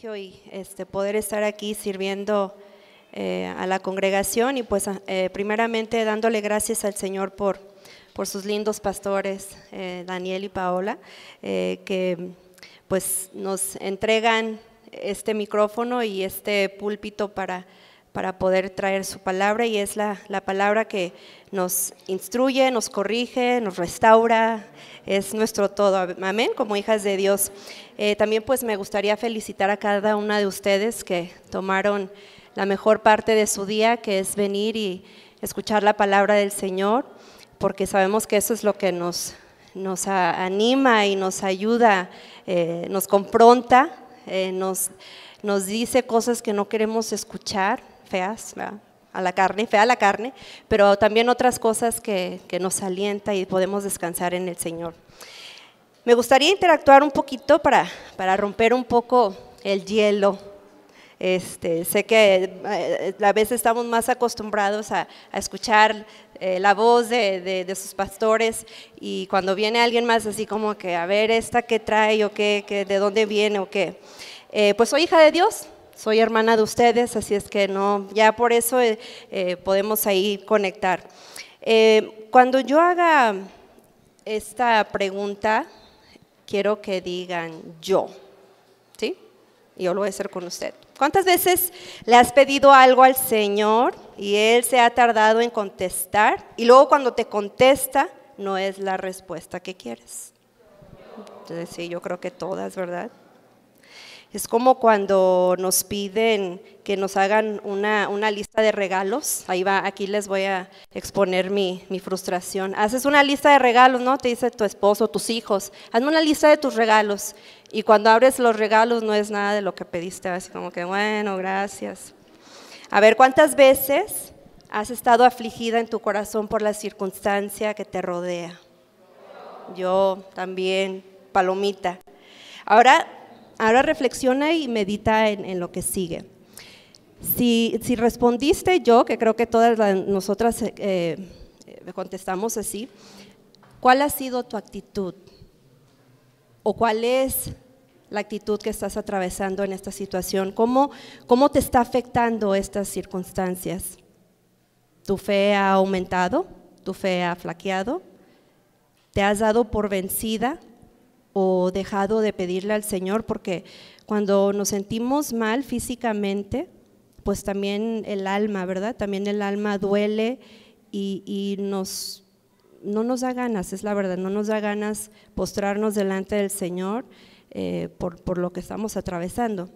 y este, poder estar aquí sirviendo eh, a la congregación y pues eh, primeramente dándole gracias al Señor por, por sus lindos pastores, eh, Daniel y Paola, que pues nos entregan este micrófono y este púlpito para, para poder traer su palabra y es la, la palabra que nos instruye, nos corrige, nos restaura, es nuestro todo, amén, como hijas de Dios. Eh, también pues me gustaría felicitar a cada una de ustedes que tomaron la mejor parte de su día, que es venir y escuchar la palabra del Señor, porque sabemos que eso es lo que nos, nos anima y nos ayuda, eh, nos confronta, eh, nos, nos dice cosas que no queremos escuchar, feas, a la carne, fea la carne, pero también otras cosas que, nos alienta y podemos descansar en el Señor. Me gustaría interactuar un poquito para, para romper un poco el hielo. Este, sé que eh, a veces estamos más acostumbrados a, escuchar eh, la voz de, de, sus pastores y cuando viene alguien más así como que a ver esta que trae o qué, de dónde viene o qué. Eh, pues soy hija de Dios, soy hermana de ustedes, así es que no, ya por eso podemos ahí conectar. cuando yo haga esta pregunta, quiero que digan yo. ¿Sí? Yo lo voy a hacer con usted. ¿Cuántas veces le has pedido algo al Señor y Él se ha tardado en contestar y luego cuando te contesta no es la respuesta que quieres? Entonces sí, yo creo que todas, ¿verdad? Es como cuando nos piden que nos hagan una, una, lista de regalos. Ahí va, aquí les voy a exponer mi, mi, frustración. Haces una lista de regalos, ¿no? Te dice tu esposo, tus hijos. Hazme una lista de tus regalos. Y cuando abres los regalos no es nada de lo que pediste. Así como que, bueno, gracias. A ver, ¿cuántas veces has estado afligida en tu corazón por la circunstancia que te rodea? Yo también, palomita. Ahora ahora reflexiona y medita en, lo que sigue. Si, respondiste yo, que creo que todas nosotras eh, eh, contestamos así, ¿cuál ha sido tu actitud? ¿O cuál es la actitud que estás atravesando en esta situación? ¿Cómo, cómo te está afectando estas circunstancias? ¿Tu fe ha aumentado? ¿Tu fe ha flaqueado? ¿Te has dado por vencida? O dejado de pedirle al Señor, porque cuando nos sentimos mal físicamente, pues también el alma, ¿verdad? También el alma duele y, nos, no nos da ganas, es la verdad, no nos da ganas postrarnos delante del Señor eh, por, lo que estamos atravesando.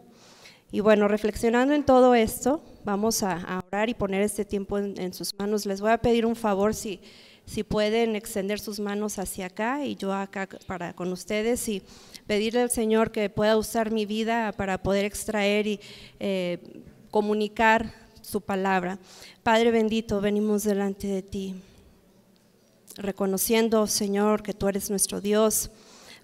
Y bueno, reflexionando en todo esto, vamos a, orar y poner este tiempo en, en sus manos. Les voy a pedir un favor si si pueden extender sus manos hacia acá y yo acá para con ustedes y pedirle al Señor que pueda usar mi vida para poder extraer y eh, comunicar su palabra. Padre bendito, venimos delante de ti, reconociendo, Señor, que tú eres nuestro Dios.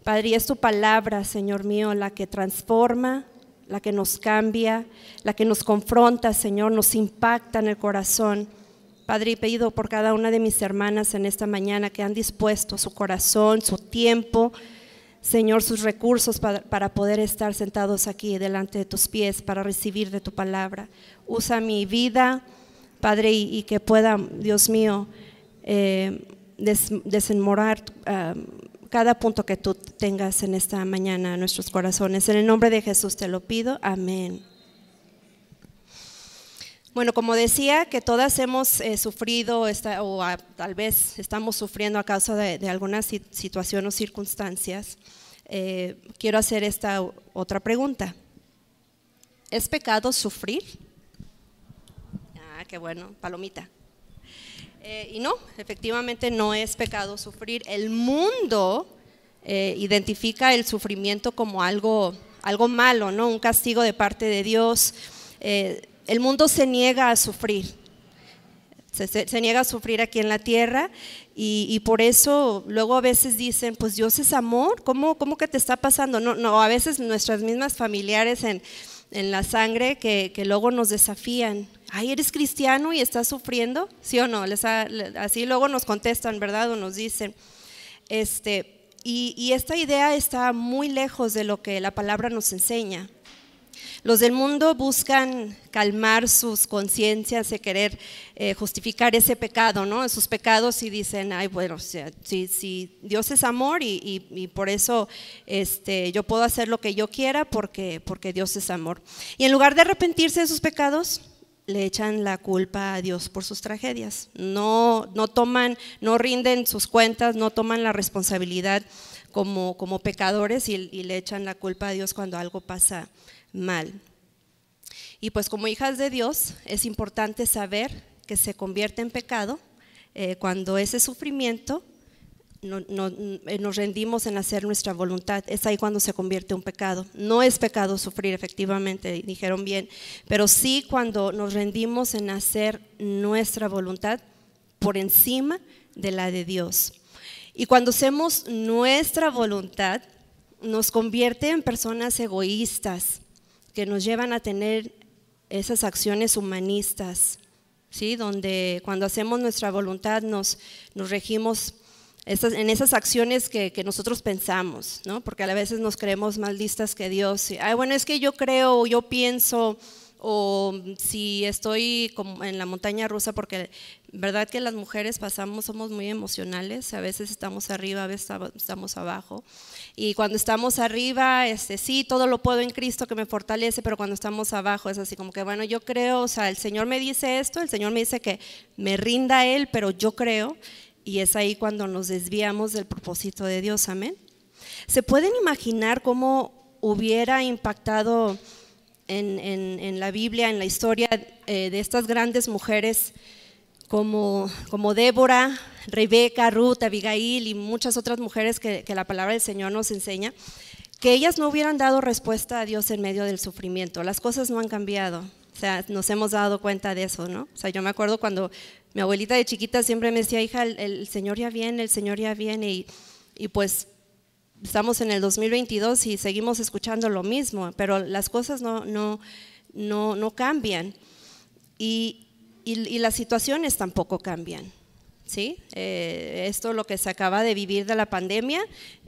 Padre, y es tu palabra, Señor mío, la que transforma, la que nos cambia, la que nos confronta, Señor, nos impacta en el corazón. Padre, he pedido por cada una de mis hermanas en esta mañana que han dispuesto su corazón, su tiempo, Señor, sus recursos para, poder estar sentados aquí delante de tus pies, para recibir de tu palabra. Usa mi vida, Padre, y, que pueda, Dios mío, eh, desenmorar cada punto que tú tengas en esta mañana nuestros corazones. En el nombre de Jesús te lo pido. Amén. Bueno, como decía, que todas hemos eh, sufrido esta, o tal vez estamos sufriendo a causa de, alguna situación o circunstancias, eh, quiero hacer esta otra pregunta. ¿Es pecado sufrir? Ah, qué bueno, palomita. Eh, y no, efectivamente no es pecado sufrir. El mundo identifica el sufrimiento como algo, algo malo, ¿no? Un castigo de parte de Dios. El mundo se niega a sufrir, se, niega a sufrir aquí en la tierra y, por eso luego a veces dicen, pues Dios es amor, ¿cómo, cómo que te está pasando? No, no, a veces nuestras mismas familiares en, la sangre que, luego nos desafían. Ay, ¿eres cristiano y estás sufriendo? ¿Sí o no? así luego nos contestan, ¿verdad? O nos dicen. Este, y, y esta idea está muy lejos de lo que la palabra nos enseña. Los del mundo buscan calmar sus conciencias de querer eh, justificar ese pecado, ¿no? Sus pecados y dicen, ay, bueno, si, Dios es amor y, por eso este, yo puedo hacer lo que yo quiera porque, Dios es amor. Y en lugar de arrepentirse de sus pecados, le echan la culpa a Dios por sus tragedias. No, toman, no rinden sus cuentas, no toman la responsabilidad como pecadores y, le echan la culpa a Dios cuando algo pasa mal. Y pues como hijas de Dios es importante saber que se convierte en pecado eh, cuando ese sufrimiento eh, nos rendimos en hacer nuestra voluntad. Es ahí cuando se convierte un pecado. No es pecado sufrir, efectivamente, dijeron bien, pero sí cuando nos rendimos en hacer nuestra voluntad por encima de la de Dios. Y cuando hacemos nuestra voluntad, nos convierte en personas egoístas que nos llevan a tener esas acciones humanistas, ¿sí? donde cuando hacemos nuestra voluntad nos, nos regimos en esas acciones que, nosotros pensamos, ¿no? porque a veces nos creemos más listas que Dios. Ay, bueno, es que yo creo, yo pienso, o si estoy en la montaña rusa, porque verdad que las mujeres pasamos, somos muy emocionales, a veces estamos arriba, a veces estamos abajo. Y cuando estamos arriba, este, sí, todo lo puedo en Cristo que me fortalece, pero cuando estamos abajo es así como que, bueno, yo creo, o sea, el Señor me dice esto, el Señor me dice que me rinda a Él, pero yo creo. Y es ahí cuando nos desviamos del propósito de Dios, amén. ¿Se pueden imaginar cómo hubiera impactado en, la Biblia, en la historia eh, de estas grandes mujeres como, como Débora, Rebeca, Ruth, Abigail y muchas otras mujeres que, que la palabra del Señor nos enseña? Que ellas no hubieran dado respuesta a Dios en medio del sufrimiento. Las cosas no han cambiado. O sea, nos hemos dado cuenta de eso, ¿no? O sea, yo me acuerdo cuando mi abuelita de chiquita siempre me decía, hija, el, Señor ya viene, el Señor ya viene. Y, pues estamos en el 2022 y seguimos escuchando lo mismo, pero las cosas no, no, no, no cambian. Y, y, las situaciones tampoco cambian. ¿sí? Eh, esto lo que se acaba de vivir de la pandemia,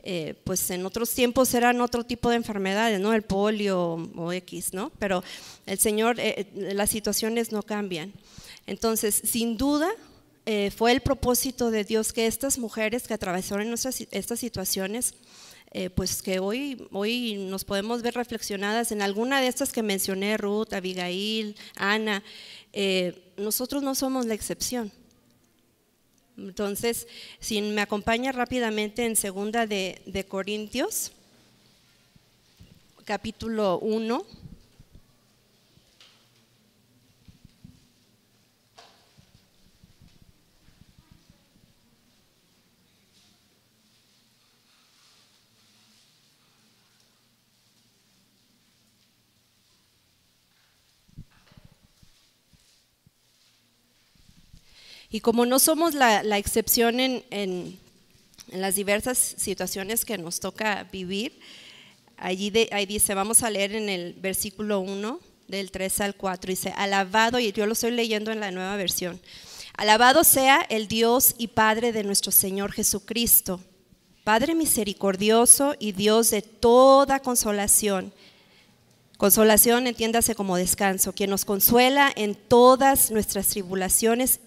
eh, pues en otros tiempos eran otro tipo de enfermedades, ¿no? El polio o X, ¿no? Pero el Señor, eh, las situaciones no cambian. Entonces, sin duda, eh, fue el propósito de Dios que estas mujeres que atravesaron estas situaciones, eh, pues que hoy, hoy nos podemos ver reflexionadas en alguna de estas que mencioné, Ruth, Abigail, Ana, eh, nosotros no somos la excepción. Entonces, si me acompaña rápidamente en segunda de, de Corintios, capítulo 1. Y como no somos la, excepción en, las diversas situaciones que nos toca vivir, allí ahí dice, vamos a leer en el versículo 1 del 3 al 4, dice, alabado, y yo lo estoy leyendo en la nueva versión, alabado sea el Dios y Padre de nuestro Señor Jesucristo, Padre misericordioso y Dios de toda consolación. Consolación entiéndase como descanso, quien nos consuela en todas nuestras tribulaciones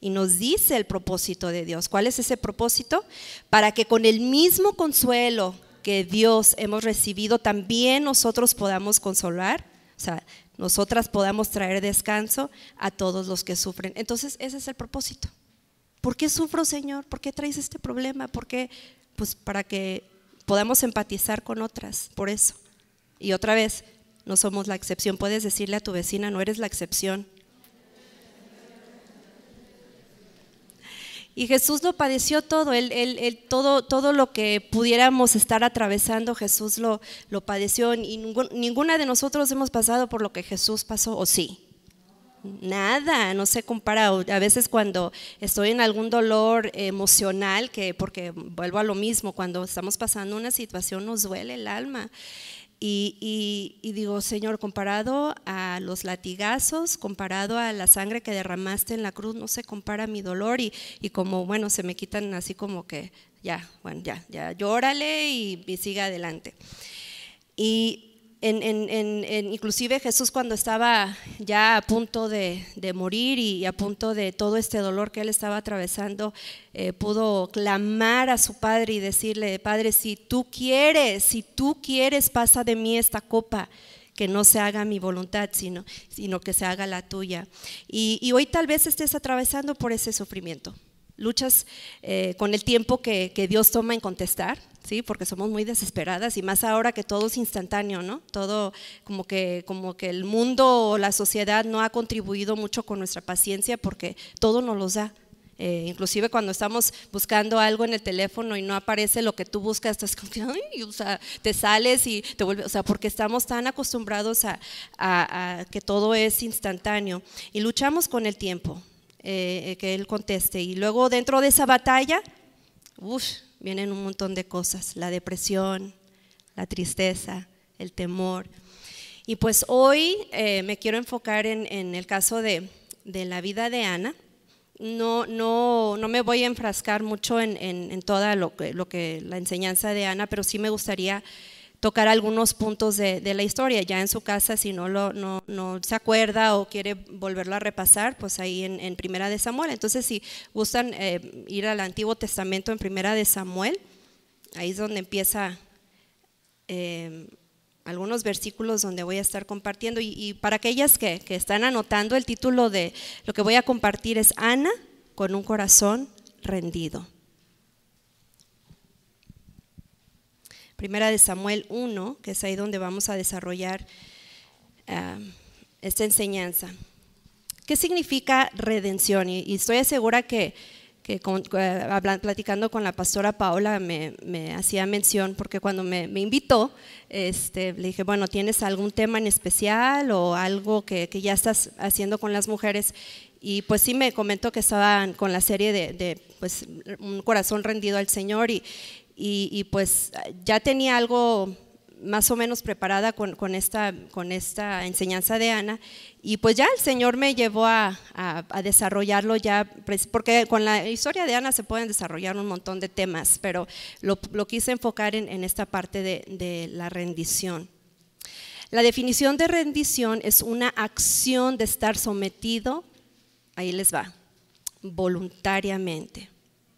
y nos dice el propósito de Dios. ¿Cuál es ese propósito? Para que con el mismo consuelo que Dios hemos recibido, también nosotros podamos consolar, o sea, nosotras podamos traer descanso a todos los que sufren. Entonces, ese es el propósito. ¿Por qué sufro, Señor? ¿Por qué traes este problema? ¿Por qué? Pues para que podamos empatizar con otras, por eso. Y otra vez, no somos la excepción. Puedes decirle a tu vecina, no eres la excepción, Y Jesús lo padeció todo, él, todo, todo lo que pudiéramos estar atravesando, Jesús lo, lo padeció. Y ninguna de nosotros hemos pasado por lo que Jesús pasó, ¿o sí? Nada, no se compara. A veces cuando estoy en algún dolor emocional, que porque vuelvo a lo mismo, cuando estamos pasando una situación nos duele el alma. Y, digo, Señor, comparado a los latigazos, comparado a la sangre que derramaste en la cruz, no se compara mi dolor y, como, bueno, se me quitan así como que, ya, bueno, ya, ya, llórale y, y siga adelante. Y en, inclusive Jesús cuando estaba ya a punto de, morir y a punto de todo este dolor que él estaba atravesando, eh, pudo clamar a su Padre y decirle, Padre, si tú quieres, si tú quieres, pasa de mí esta copa que no se haga mi voluntad, sino, sino que se haga la tuya. Y, y hoy tal vez estés atravesando por ese sufrimiento luchas eh, con el tiempo que, Dios toma en contestar, ¿sí? porque somos muy desesperadas y más ahora que todo es instantáneo, ¿no? Todo como que, como que el mundo o la sociedad no ha contribuido mucho con nuestra paciencia porque todo nos lo da. Eh, inclusive cuando estamos buscando algo en el teléfono y no aparece lo que tú buscas, estás como que, ay, o sea, te sales y te vuelves, o sea, porque estamos tan acostumbrados a, a que todo es instantáneo y luchamos con el tiempo. Eh, que él conteste. Y luego dentro de esa batalla, vienen un montón de cosas, la depresión, la tristeza, el temor. Y pues hoy eh, me quiero enfocar en, el caso de, la vida de Ana. No, no, no me voy a enfrascar mucho en, en, toda lo que, lo que, la enseñanza de Ana, pero sí me gustaría tocar algunos puntos de, la historia. Ya en su casa, si no, lo, no, no, se acuerda o quiere volverlo a repasar, pues ahí en, Primera de Samuel. Entonces, si gustan eh, ir al Antiguo Testamento en Primera de Samuel, ahí es donde empieza eh, algunos versículos donde voy a estar compartiendo. Y, y para aquellas que, que están anotando, el título de lo que voy a compartir es Ana con un corazón rendido. Primera de Samuel 1, que es ahí donde vamos a desarrollar ah, esta enseñanza. ¿Qué significa redención? Y, estoy segura que, que platicando con la pastora Paola me, hacía mención, porque cuando me, invitó, este, le dije, bueno, ¿tienes algún tema en especial o algo que, ya estás haciendo con las mujeres? Y pues sí me comentó que estaban con la serie de, de pues, Un corazón rendido al Señor y, y, pues ya tenía algo más o menos preparada con, esta, con esta enseñanza de Ana y pues ya el Señor me llevó a, desarrollarlo ya, porque con la historia de Ana se pueden desarrollar un montón de temas, pero lo, quise enfocar en, esta parte de, de la rendición. La definición de rendición es una acción de estar sometido, ahí les va, voluntariamente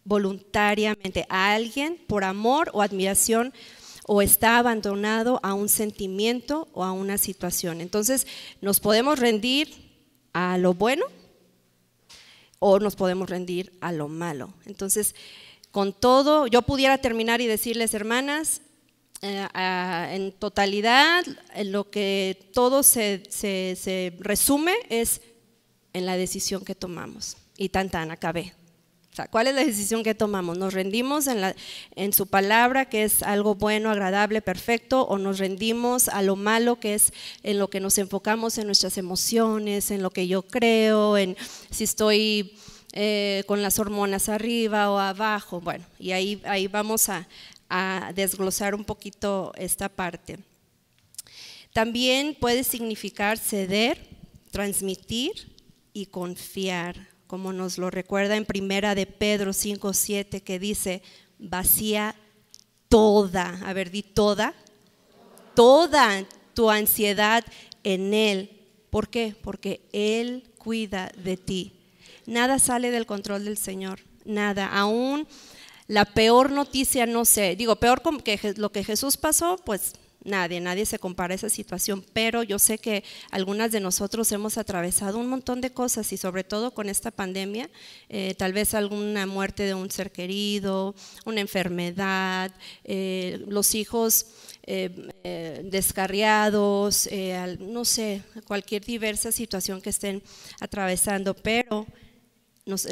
voluntariamente a alguien por amor o admiración o está abandonado a un sentimiento o a una situación. Entonces, nos podemos rendir a lo bueno o nos podemos rendir a lo malo. Entonces, con todo, yo pudiera terminar y decirles, hermanas, eh, en totalidad, en lo que todo se, se, resume es en la decisión que tomamos. Y tan tan, acabé. ¿Cuál es la decisión que tomamos? ¿Nos rendimos en, su palabra, que es algo bueno, agradable, perfecto, o nos rendimos a lo malo, que es en lo que nos enfocamos en nuestras emociones, en lo que yo creo, en si estoy eh, con las hormonas arriba o abajo? Bueno, y ahí, vamos a desglosar un poquito esta parte. También puede significar ceder, transmitir y confiar como nos lo recuerda en primera de Pedro 5:7 que dice, vacía toda, a ver, di toda, toda tu ansiedad en él. ¿Por qué? Porque él cuida de ti. Nada sale del control del Señor, nada. Aún la peor noticia, no sé, digo, peor que lo que Jesús pasó, pues nadie, nadie se compara a esa situación, pero yo sé que algunas de nosotros hemos atravesado un montón de cosas y sobre todo con esta pandemia, eh, tal vez alguna muerte de un ser querido, una enfermedad, eh, los hijos eh, descarriados, no sé, cualquier diversa situación que estén atravesando, pero...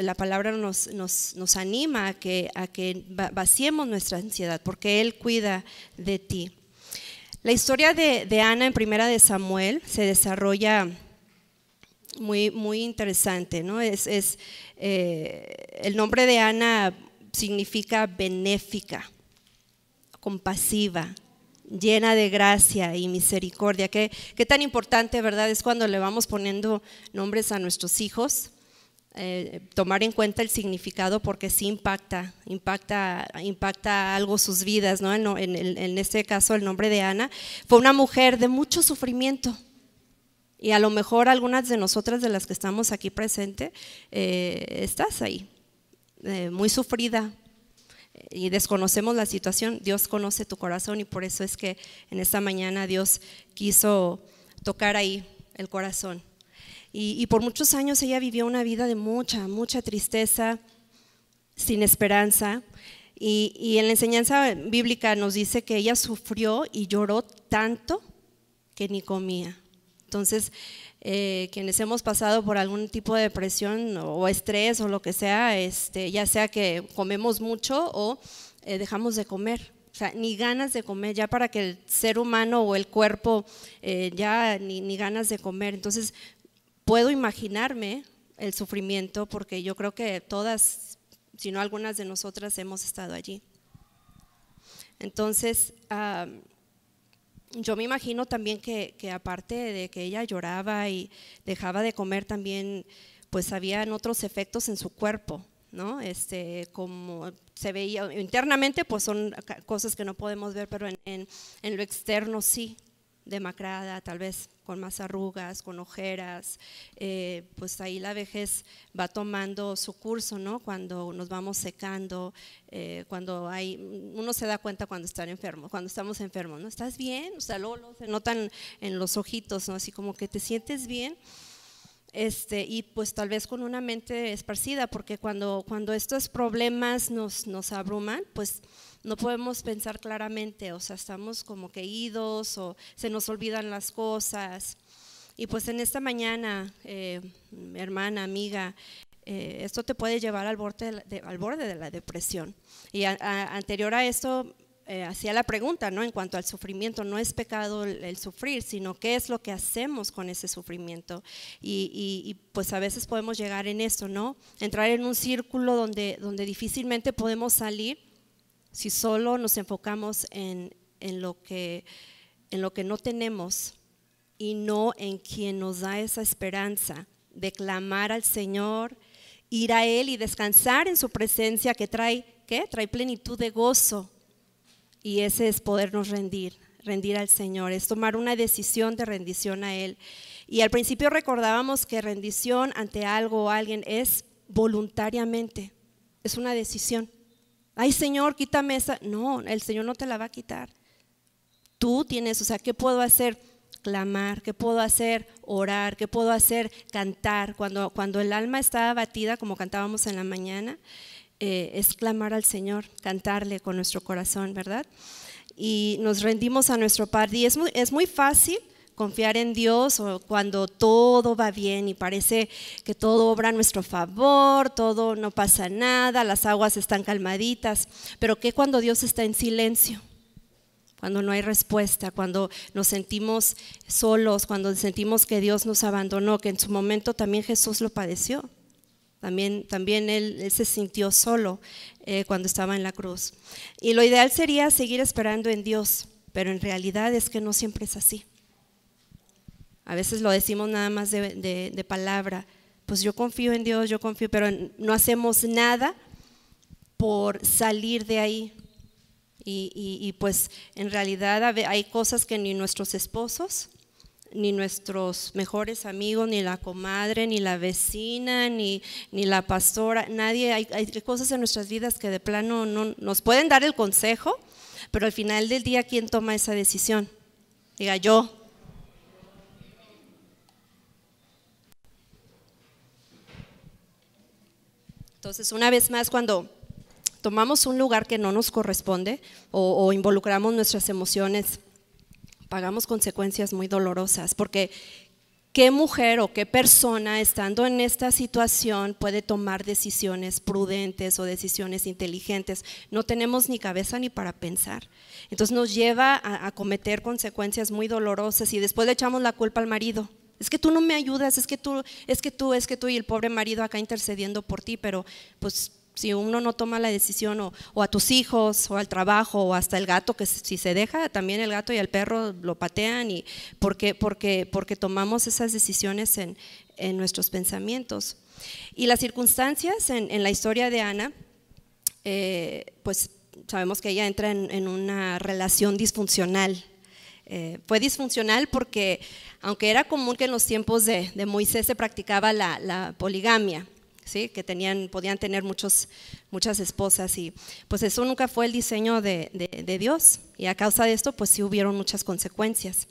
la palabra nos, nos, anima a que, a que vaciemos nuestra ansiedad, porque Él cuida de ti. La historia de, Ana en Primera de Samuel se desarrolla muy, muy interesante, ¿no? Es, eh, el nombre de Ana significa benéfica, compasiva, llena de gracia y misericordia. Qué, qué tan importante, ¿verdad? Es cuando le vamos poniendo nombres a nuestros hijos. Eh, tomar en cuenta el significado porque sí impacta, impacta, impacta algo sus vidas, ¿no? En, en, este caso el nombre de Ana fue una mujer de mucho sufrimiento. Y a lo mejor algunas de nosotras de las que estamos aquí presentes, eh, estás ahí, eh, muy sufrida y desconocemos la situación. Dios conoce tu corazón y por eso es que en esta mañana Dios quiso tocar ahí el corazón. Y, por muchos años ella vivió una vida de mucha, mucha tristeza, sin esperanza. Y, en la enseñanza bíblica nos dice que ella sufrió y lloró tanto que ni comía. Entonces, eh, quienes hemos pasado por algún tipo de depresión o estrés o lo que sea, este, ya sea que comemos mucho o eh, dejamos de comer. O sea, ni ganas de comer, ya para que el ser humano o el cuerpo eh, ya ni, ni, ganas de comer. Entonces, puedo imaginarme el sufrimiento porque yo creo que todas, si no algunas de nosotras hemos estado allí. Entonces, yo me imagino también que, aparte de que ella lloraba y dejaba de comer también, pues habían otros efectos en su cuerpo, ¿no? Este, como se veía internamente, pues son cosas que no podemos ver, pero en lo externo sí demacrada, tal vez con más arrugas, con ojeras, eh, pues ahí la vejez va tomando su curso, ¿no? Cuando nos vamos secando, eh, cuando hay, uno se da cuenta cuando están enfermos, cuando estamos enfermos, ¿no? ¿Estás bien? O sea, luego, se notan en los ojitos, ¿no? Así como que te sientes bien. Este, y pues tal vez con una mente esparcida, porque cuando, cuando estos problemas nos, nos abruman, pues no podemos pensar claramente, o sea, estamos como que idos o se nos olvidan las cosas. Y pues en esta mañana, eh, hermana, amiga, eh, esto te puede llevar al borde de, al borde de la depresión. Y anterior a esto, eh, hacía la pregunta, ¿no? En cuanto al sufrimiento, no es pecado el, sufrir, sino qué es lo que hacemos con ese sufrimiento. Y, y, pues a veces podemos llegar en esto, ¿no? Entrar en un círculo donde, donde difícilmente podemos salir si solo nos enfocamos en, lo que, en lo que no tenemos y no en quien nos da esa esperanza de clamar al Señor, ir a Él y descansar en su presencia que trae, ¿qué? Trae plenitud de gozo. Y ese es podernos rendir, rendir al Señor, es tomar una decisión de rendición a Él. Y al principio recordábamos que rendición ante algo o alguien es voluntariamente, es una decisión ay Señor, quítame esa. No, el Señor no te la va a quitar. Tú tienes, o sea, ¿qué puedo hacer? Clamar, ¿qué puedo hacer? Orar, ¿qué puedo hacer? Cantar. Cuando, cuando el alma está abatida, como cantábamos en la mañana, eh, es clamar al Señor, cantarle con nuestro corazón, ¿verdad? Y nos rendimos a nuestro Padre. Y es es muy fácil confiar en Dios o cuando todo va bien y parece que todo obra a nuestro favor, todo no pasa nada, las aguas están calmaditas, pero ¿qué cuando Dios está en silencio? Cuando no hay respuesta, cuando nos sentimos solos, cuando sentimos que Dios nos abandonó, que en su momento también Jesús lo padeció. También, también él, se sintió solo eh, cuando estaba en la cruz. Y lo ideal sería seguir esperando en Dios, pero en realidad es que no siempre es así. A veces lo decimos nada más de, palabra. Pues yo confío en Dios, yo confío, pero no hacemos nada por salir de ahí. Y, pues en realidad hay cosas que ni nuestros esposos, ni nuestros mejores amigos, ni la comadre, ni la vecina, ni, ni la pastora, nadie, hay, hay, cosas en nuestras vidas que de plano no, nos pueden dar el consejo, pero al final del día, ¿quién toma esa decisión? Diga yo, Entonces, una vez más, cuando tomamos un lugar que no nos corresponde o, involucramos nuestras emociones, pagamos consecuencias muy dolorosas, porque ¿qué mujer o qué persona estando en esta situación puede tomar decisiones prudentes o decisiones inteligentes? No tenemos ni cabeza ni para pensar. Entonces nos lleva a, a cometer consecuencias muy dolorosas y después le echamos la culpa al marido es que tú no me ayudas, es que tú, es que tú, es que tú y el pobre marido acá intercediendo por ti, pero pues si uno no toma la decisión o, a tus hijos o al trabajo o hasta el gato que si se deja también el gato y el perro lo patean y porque porque porque tomamos esas decisiones en, en nuestros pensamientos. Y las circunstancias en, la historia de Ana, eh, pues sabemos que ella entra en, una relación disfuncional. Eh, fue disfuncional porque, aunque era común que en los tiempos de, Moisés se practicaba la, poligamia, ¿sí? que tenían, podían tener muchos, muchas esposas, y pues eso nunca fue el diseño de, de Dios. Y a causa de esto, pues sí hubieron muchas consecuencias.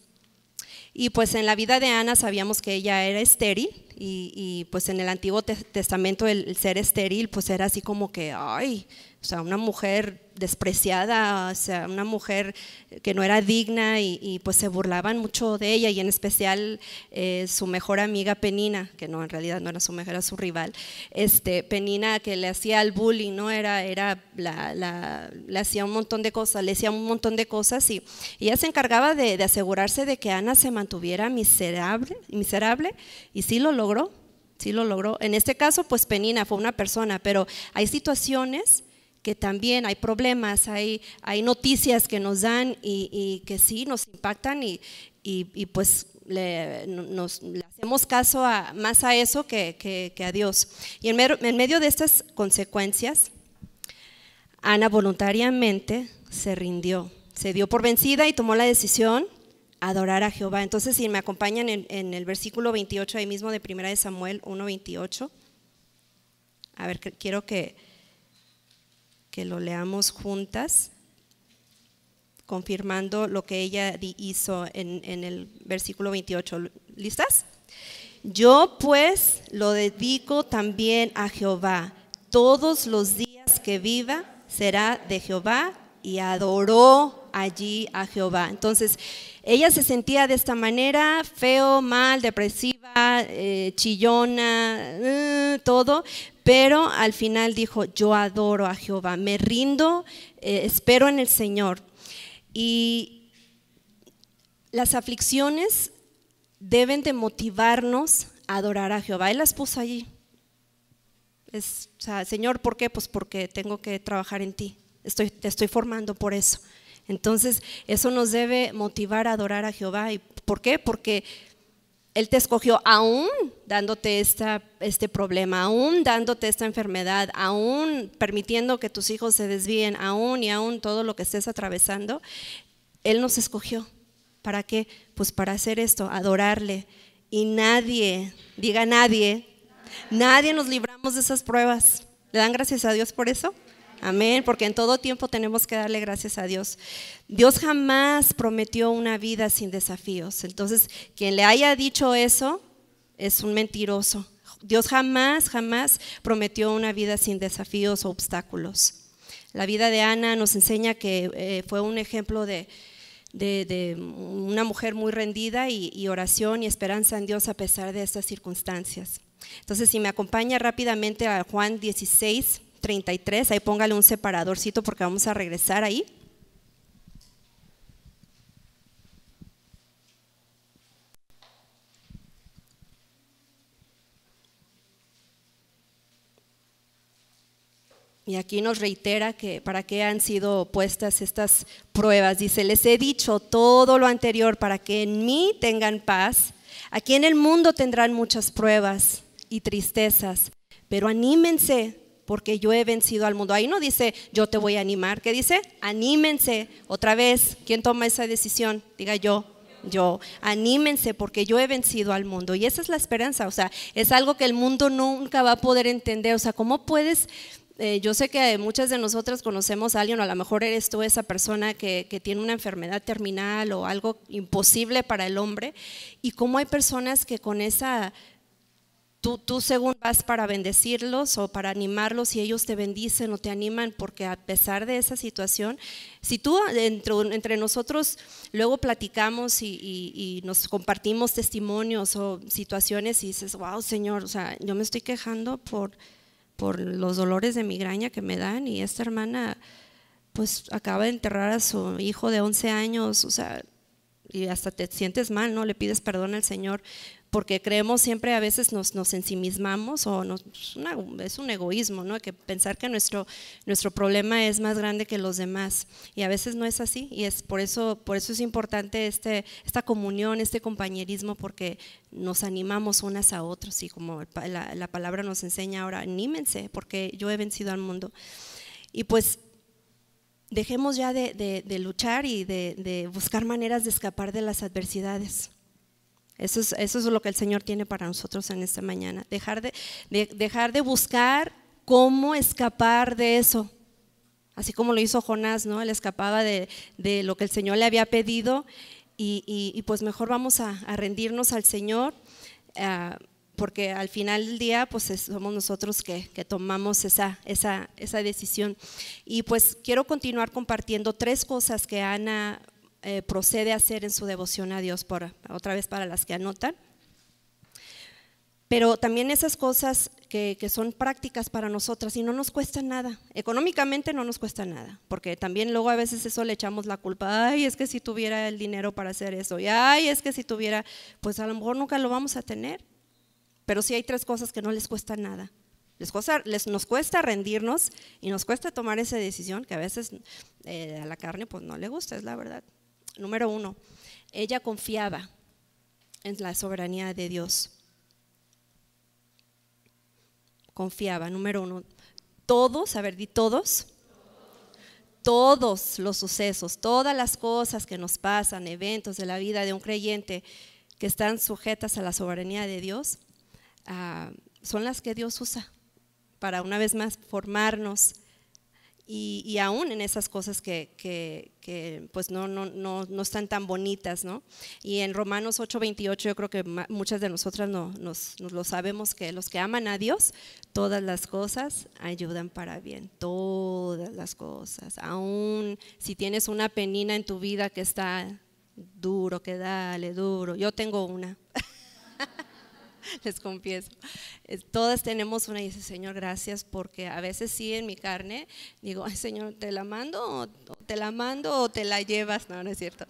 Y pues en la vida de Ana sabíamos que ella era estéril y, pues en el Antiguo Testamento el, ser estéril pues era así como que, ay, sea, una mujer despreciada, o sea, una mujer que no era digna y, pues se burlaban mucho de ella y en especial eh, su mejor amiga Penina, que no, en realidad no era su mejor, era su rival, este, Penina que le hacía el bullying, ¿no? Era, era la, le hacía un montón de cosas, le hacía un montón de cosas y, ella se encargaba de, de, asegurarse de que Ana se mantuviera miserable, miserable y sí lo logró. Sí lo logró. En este caso, pues Penina fue una persona, pero hay situaciones que también hay problemas, hay, hay noticias que nos dan y, que sí nos impactan y, y pues le, nos, hacemos caso más a eso que, que, a Dios. Y en, medio de estas consecuencias, Ana voluntariamente se rindió, se dio por vencida y tomó la decisión adorar a Jehová. Entonces, si me acompañan en, en el versículo 28 ahí mismo de 1 de Samuel 1.28, a ver, quiero que que lo leamos juntas, confirmando lo que ella hizo en, el versículo 28. ¿Listas? Yo pues lo dedico también a Jehová. Todos los días que viva será de Jehová y adoró allí a Jehová. Entonces, ella se sentía de esta manera, feo, mal, depresiva, eh, chillona, eh, todo, pero al final dijo, yo adoro a Jehová, me rindo, eh, espero en el Señor. Y las aflicciones deben de motivarnos a adorar a Jehová. Él las puso allí. Señor, ¿por qué? Pues porque tengo que trabajar en ti. Estoy, te estoy formando por eso. Entonces, eso nos debe motivar a adorar a Jehová. ¿Y por qué? Porque él te escogió aún dándote esta, este problema, aún dándote esta enfermedad, aún permitiendo que tus hijos se desvíen, aún y aún todo lo que estés atravesando. Él nos escogió. ¿Para qué? Pues para hacer esto, adorarle. Y nadie, diga nadie, nadie nos libramos de esas pruebas. ¿Le dan gracias a Dios por eso? Amén, porque en todo tiempo tenemos que darle gracias a Dios. Dios jamás prometió una vida sin desafíos. Entonces, quien le haya dicho eso es un mentiroso. Dios jamás, jamás prometió una vida sin desafíos o obstáculos. La vida de Ana nos enseña que eh, fue un ejemplo de, una mujer muy rendida y, y oración y esperanza en Dios a pesar de estas circunstancias. Entonces, si me acompaña rápidamente a Juan 16, 33, ahí póngale un separadorcito porque vamos a regresar ahí. Y aquí nos reitera que para qué han sido puestas estas pruebas. Dice, les he dicho todo lo anterior para que en mí tengan paz. Aquí en el mundo tendrán muchas pruebas y tristezas, pero anímense, porque yo he vencido al mundo. Ahí no dice, yo te voy a animar. ¿Qué dice? Anímense. Otra vez, ¿quién toma esa decisión? Diga yo. Yo, anímense porque yo he vencido al mundo. Y esa es la esperanza. O sea, es algo que el mundo nunca va a poder entender. O sea, ¿cómo puedes eh, yo sé que muchas de nosotras conocemos a alguien, o a lo mejor eres tú esa persona que, que, tiene una enfermedad terminal o algo imposible para el hombre, y cómo hay personas que con esa Tú, según vas para bendecirlos o para animarlos y ellos te bendicen o te animan porque a pesar de esa situación, si tú entre, nosotros luego platicamos y, nos compartimos testimonios o situaciones y dices, wow, Señor, o sea, yo me estoy quejando por, por los dolores de migraña que me dan y esta hermana pues acaba de enterrar a su hijo de 11 años, o sea, y hasta te sientes mal, ¿no? Le pides perdón al Señor porque creemos siempre a veces nos, nos ensimismamos o nos, es un egoísmo, ¿no? Que pensar que nuestro, nuestro problema es más grande que los demás y a veces no es así y es por eso, por eso es importante este, esta comunión, este compañerismo porque nos animamos unas a otros y como la, la palabra nos enseña ahora, anímense porque yo he vencido al mundo. Y pues dejemos ya de, luchar y de, buscar maneras de escapar de las adversidades. Eso es, eso es, lo que el Señor tiene para nosotros en esta mañana. Dejar de, dejar de buscar cómo escapar de eso. Así como lo hizo Jonás, ¿no? Él escapaba de, lo que el Señor le había pedido y, pues mejor vamos a, rendirnos al Señor. Ah, porque al final del día pues somos nosotros que, tomamos esa, esa, esa, decisión. Y pues quiero continuar compartiendo tres cosas que Ana eh, procede a hacer en su devoción a Dios, por, otra vez para las que anotan. Pero también esas cosas que, son prácticas para nosotras y no nos cuesta nada. Económicamente no nos cuesta nada, porque también luego a veces eso le echamos la culpa. Ay, es que si tuviera el dinero para hacer eso. Y ay, es que si tuviera, pues a lo mejor nunca lo vamos a tener. Pero sí hay tres cosas que no les cuesta nada. Les, les nos cuesta rendirnos y nos cuesta tomar esa decisión que a veces eh, a la carne pues no le gusta, es la verdad. Número uno, ella confiaba en la soberanía de Dios. Confiaba, número uno. Todos, a ver, di todos. Todos los sucesos, todas las cosas que nos pasan, eventos de la vida de un creyente que están sujetas a la soberanía de Dios, Ah, son las que Dios usa para una vez más formarnos y, aún en esas cosas que, pues no, no, no, no, están tan bonitas, ¿no? Y en Romanos 8:28 yo creo que muchas de nosotras no, nos, nos, lo sabemos, que los que aman a Dios, todas las cosas ayudan para bien, todas las cosas, aún si tienes una penina en tu vida que está duro, que dale, duro, yo tengo una. les confieso. Todas tenemos una y dice, Señor, gracias, porque a veces sí en mi carne digo, Señor, ¿te la mando o te la mando o te la llevas? No, no es cierto.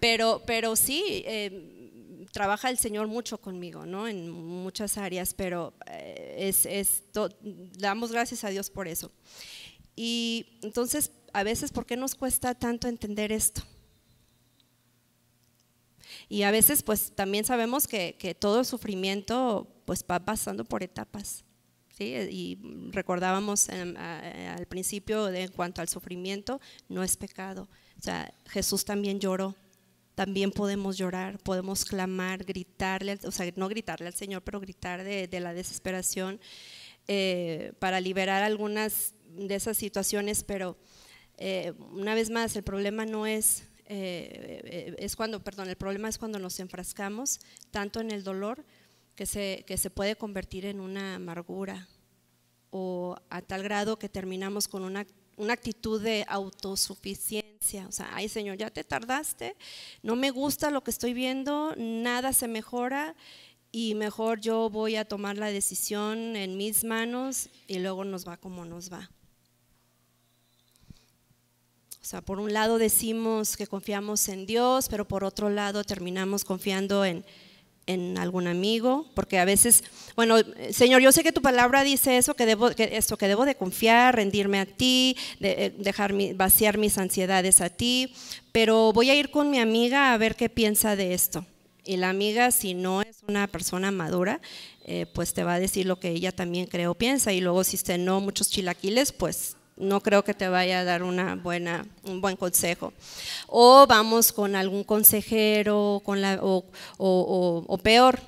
Pero, pero sí, eh, trabaja el Señor mucho conmigo, ¿no? En muchas áreas, pero eh, es, es damos gracias a Dios por eso. Y entonces, a veces, ¿por qué nos cuesta tanto entender esto? Y a veces pues también sabemos que, que todo sufrimiento pues va pasando por etapas. ¿sí? Y recordábamos al principio de, en cuanto al sufrimiento, no es pecado. O sea, Jesús también lloró. También podemos llorar, podemos clamar, gritarle, o sea, no gritarle al Señor, pero gritar de, de la desesperación eh, para liberar algunas de esas situaciones, pero eh, una vez más, el problema no es eh, es cuando, perdón, el problema es cuando nos enfrascamos tanto en el dolor que se, que se puede convertir en una amargura o a tal grado que terminamos con una, una actitud de autosuficiencia. O sea, ay Señor, ya te tardaste, no me gusta lo que estoy viendo, nada se mejora y mejor yo voy a tomar la decisión en mis manos y luego nos va como nos va. O sea, por un lado decimos que confiamos en Dios, pero por otro lado terminamos confiando en, algún amigo, porque a veces, bueno, Señor, yo sé que tu palabra dice eso, que debo, que esto, que debo de confiar, rendirme a ti, de, eh, dejar vaciar mis ansiedades a ti, pero voy a ir con mi amiga a ver qué piensa de esto. Y la amiga, si no es una persona madura, eh, pues te va a decir lo que ella también creo piensa. Y luego si usted no muchos chilaquiles, pues no creo que te vaya a dar una buena, un buen consejo. O vamos con algún consejero con la, o, peor,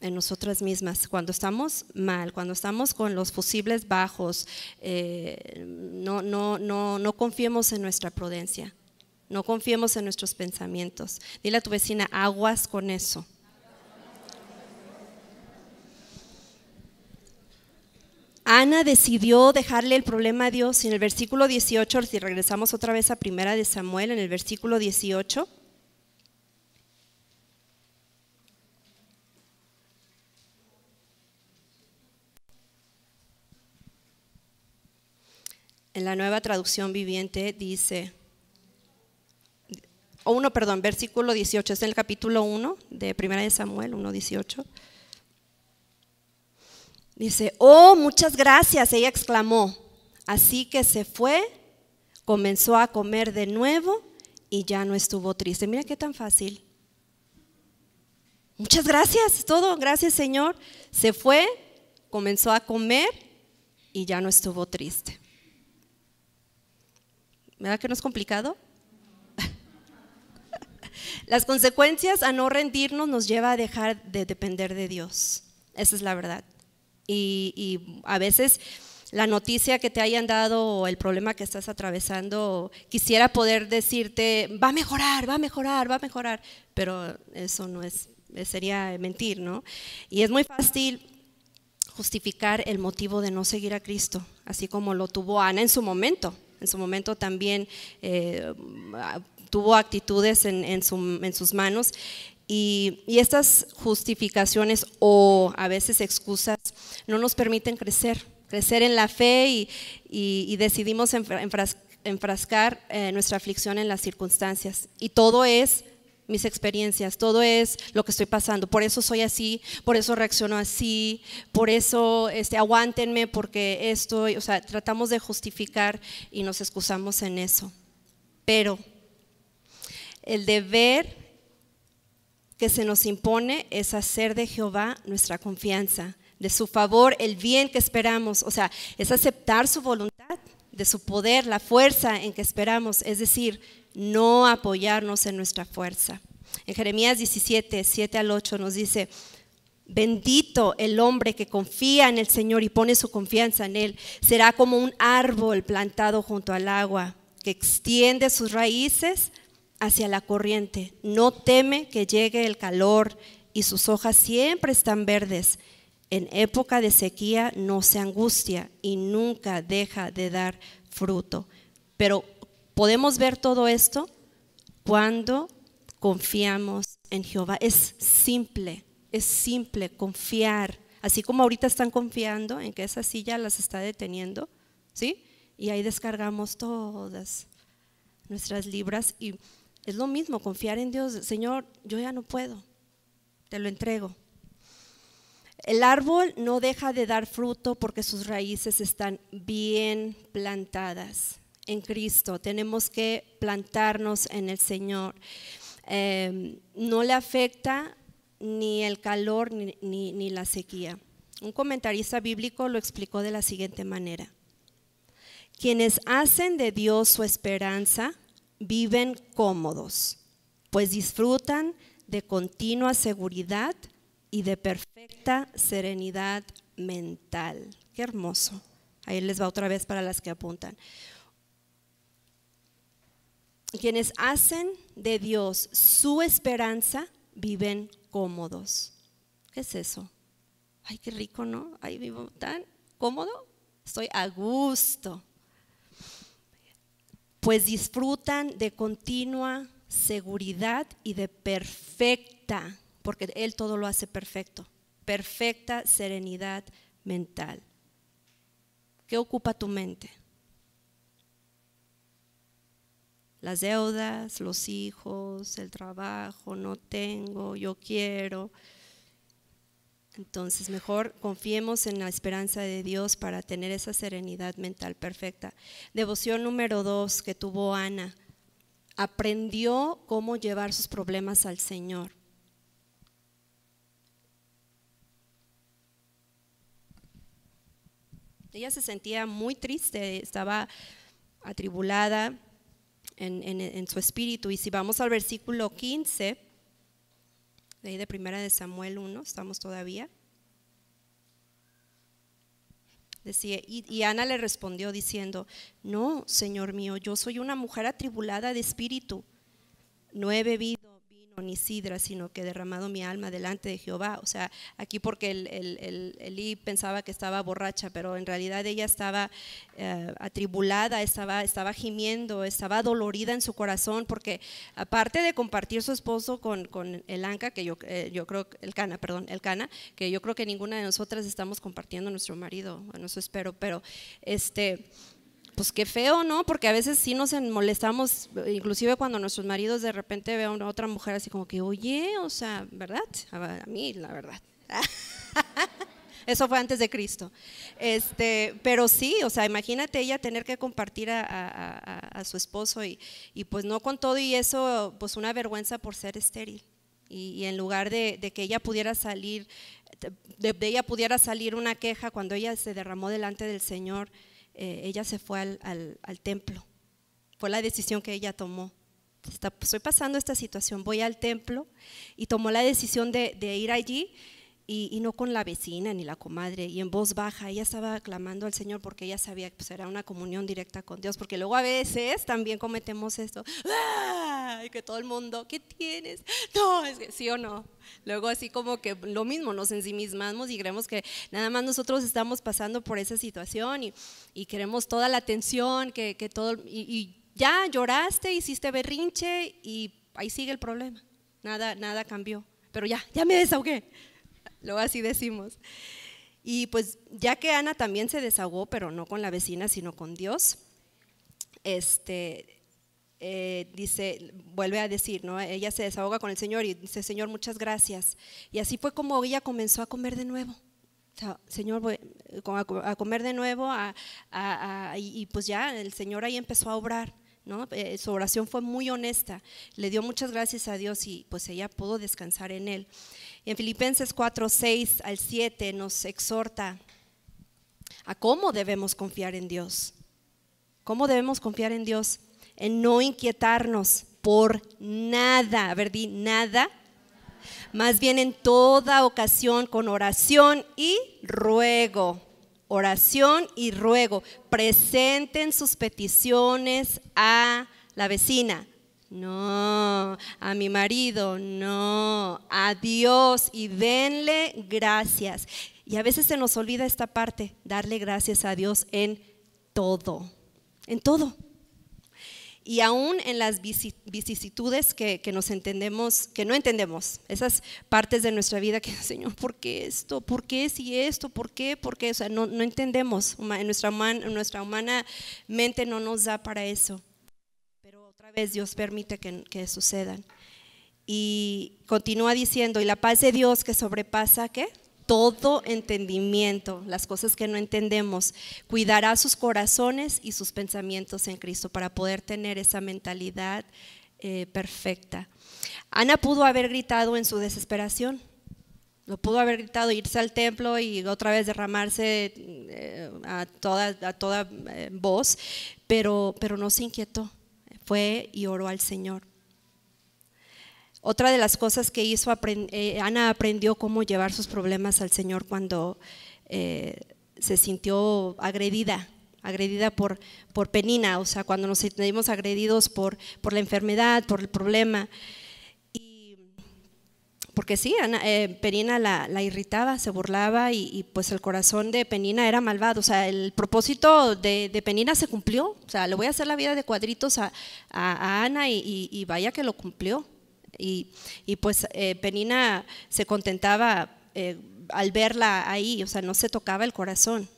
en nosotras mismas, cuando estamos mal, cuando estamos con los fusibles bajos, eh, no, no, no, no confiemos en nuestra prudencia, no confiemos en nuestros pensamientos. Dile a tu vecina, aguas con eso. Ana decidió dejarle el problema a Dios. En el versículo 18, si regresamos otra vez a Primera de Samuel, en el versículo 18. En la nueva traducción viviente dice, o 1, perdón, versículo 18, es en el capítulo 1 de Primera de Samuel, 1, 18. Dice, oh, muchas gracias, ella exclamó. Así que se fue, comenzó a comer de nuevo y ya no estuvo triste. Mira qué tan fácil. Muchas gracias, todo, gracias Señor. Se fue, comenzó a comer y ya no estuvo triste. ¿Verdad que no es complicado? Las consecuencias a no rendirnos nos lleva a dejar de depender de Dios. Esa es la verdad. Y, y, a veces la noticia que te hayan dado o el problema que estás atravesando, quisiera poder decirte, va a mejorar, va a mejorar, va a mejorar, pero eso no es, sería mentir, ¿no? Y es muy fácil justificar el motivo de no seguir a Cristo, así como lo tuvo Ana en su momento. En su momento también eh, tuvo actitudes en, sus manos. Y, estas justificaciones o a veces excusas no nos permiten crecer, crecer en la fe y, decidimos enfrascar eh, nuestra aflicción en las circunstancias. Y todo es mis experiencias, todo es lo que estoy pasando. Por eso soy así, por eso reacciono así, por eso este, aguántenme porque esto, o sea, tratamos de justificar y nos excusamos en eso. Pero el deber que se nos impone es hacer de Jehová nuestra confianza, de su favor el bien que esperamos, o sea, es aceptar su voluntad, de su poder, la fuerza en que esperamos, es decir, no apoyarnos en nuestra fuerza. En Jeremías 17, 7 al 8 nos dice, Bendito el hombre que confía en el Señor y pone su confianza en Él. Será como un árbol plantado junto al agua, que extiende sus raíces hacia la corriente. No teme que llegue el calor y sus hojas siempre están verdes. En época de sequía no se angustia y nunca deja de dar fruto. Pero podemos ver todo esto cuando confiamos en Jehová. Es simple, es simple confiar. Así como ahorita están confiando en que esa silla las está deteniendo, ¿sí? Y ahí descargamos todas nuestras libras y es lo mismo, confiar en Dios. Señor, yo ya no puedo, te lo entrego. El árbol no deja de dar fruto porque sus raíces están bien plantadas en Cristo. Tenemos que plantarnos en el Señor. Em, no le afecta ni el calor ni, ni la sequía. Un comentarista bíblico lo explicó de la siguiente manera. Quienes hacen de Dios su esperanza viven cómodos, pues disfrutan de continua seguridad y de perfecta serenidad mental. Qué hermoso. Ahí les va otra vez para las que apuntan. Quienes hacen de Dios su esperanza viven cómodos. ¿Qué es eso? Ay, qué rico, ¿no? Ahí vivo tan cómodo. Estoy a gusto pues disfrutan de continua seguridad y de perfecta, porque Él todo lo hace perfecto, perfecta serenidad mental. ¿Qué ocupa tu mente? Las deudas, los hijos, el trabajo, no tengo, yo quiero. Entonces, mejor confiemos en la esperanza de Dios para tener esa serenidad mental perfecta. Devoción número dos que tuvo Ana. Aprendió cómo llevar sus problemas al Señor. Ella se sentía muy triste, estaba atribulada en, su espíritu. Y si vamos al versículo 15, de ahí de primera de Samuel 1, estamos todavía. Decía, y, y, Ana le respondió diciendo, no, Señor mío, yo soy una mujer atribulada de espíritu, no he bebido ni sidra, sino que he derramado mi alma delante de Jehová. O sea, aquí porque el, el, Elí pensaba que estaba borracha, pero en realidad ella estaba eh, atribulada, estaba, estaba gimiendo, estaba dolorida en su corazón, porque aparte de compartir su esposo con, con el Anca, que yo, eh, yo creo, el Cana, perdón, el Cana, que yo creo que ninguna de nosotras estamos compartiendo nuestro marido, bueno, eso espero, pero este pues qué feo, ¿no? Porque a veces sí nos molestamos, inclusive cuando nuestros maridos de repente ven a otra mujer así como que, oye, o sea, ¿verdad? A mí, la verdad. Eso fue antes de Cristo. Este, pero sí, o sea, imagínate ella tener que compartir a, su esposo y, pues no con todo y eso, pues una vergüenza por ser estéril. Y, en lugar de, que ella pudiera salir, de, ella pudiera salir una queja cuando ella se derramó delante del Señor, eh, ella se fue al, templo. Fue la decisión que ella tomó. estoy pasando esta situación, voy al templo y tomó la decisión de, de ir allí y, no con la vecina ni la comadre, y en voz baja, ella estaba clamando al Señor porque ella sabía que pues, era una comunión directa con Dios, porque luego a veces también cometemos esto, y que todo el mundo, ¿qué tienes? No, es que sí o no. Luego así como que lo mismo, nos ensimismamos y creemos que nada más nosotros estamos pasando por esa situación y, y queremos toda la atención, que, que todo, y, y ya lloraste, hiciste berrinche y ahí sigue el problema. Nada, nada cambió. Pero ya, ya me desahogué luego así decimos. Y pues ya que Ana también se desahogó, pero no con la vecina, sino con Dios, este, eh, dice, vuelve a decir, ¿no? Ella se desahoga con el Señor y dice, Señor, muchas gracias. Y así fue como ella comenzó a comer de nuevo. Señor, voy a comer de nuevo y pues ya el Señor ahí empezó a obrar. ¿no? Eh, su oración fue muy honesta, le dio muchas gracias a Dios y pues ella pudo descansar en él. Y en Filipenses 4, 6 al 7 nos exhorta a cómo debemos confiar en Dios. ¿Cómo debemos confiar en Dios? En no inquietarnos por nada, a ver, di nada. Más bien en toda ocasión con oración y ruego. Oración y ruego. Presenten sus peticiones a la vecina, no, a mi marido, no, a Dios y denle gracias. Y a veces se nos olvida esta parte, darle gracias a Dios en todo, en todo. Y aún en las vicisitudes que, nos entendemos, que no entendemos, esas partes de nuestra vida que, Señor, ¿por qué esto? ¿Por qué si esto? ¿Por qué? ¿Por qué? O sea, no, entendemos, nuestra, nuestra humana mente no nos da para eso vez Dios permite que, sucedan. Y continúa diciendo, y la paz de Dios que sobrepasa, ¿qué? Todo entendimiento, las cosas que no entendemos, cuidará sus corazones y sus pensamientos en Cristo para poder tener esa mentalidad eh, perfecta. Ana pudo haber gritado en su desesperación, lo pudo haber gritado, irse al templo y otra vez derramarse eh, a toda, a toda eh, voz, pero, pero no se inquietó fue y oró al Señor. Otra de las cosas que hizo, eh, Ana aprendió cómo llevar sus problemas al Señor cuando eh, se sintió agredida, agredida por, por Penina, o sea, cuando nos sentimos agredidos por, por la enfermedad, por el problema porque sí, eh, Penina la, irritaba, se burlaba y, pues el corazón de Penina era malvado. O sea, el propósito de, Penina se cumplió. O sea, le voy a hacer la vida de cuadritos a, Ana y, vaya que lo cumplió. Y, pues eh, Penina se contentaba eh, al verla ahí, o sea, no se tocaba el corazón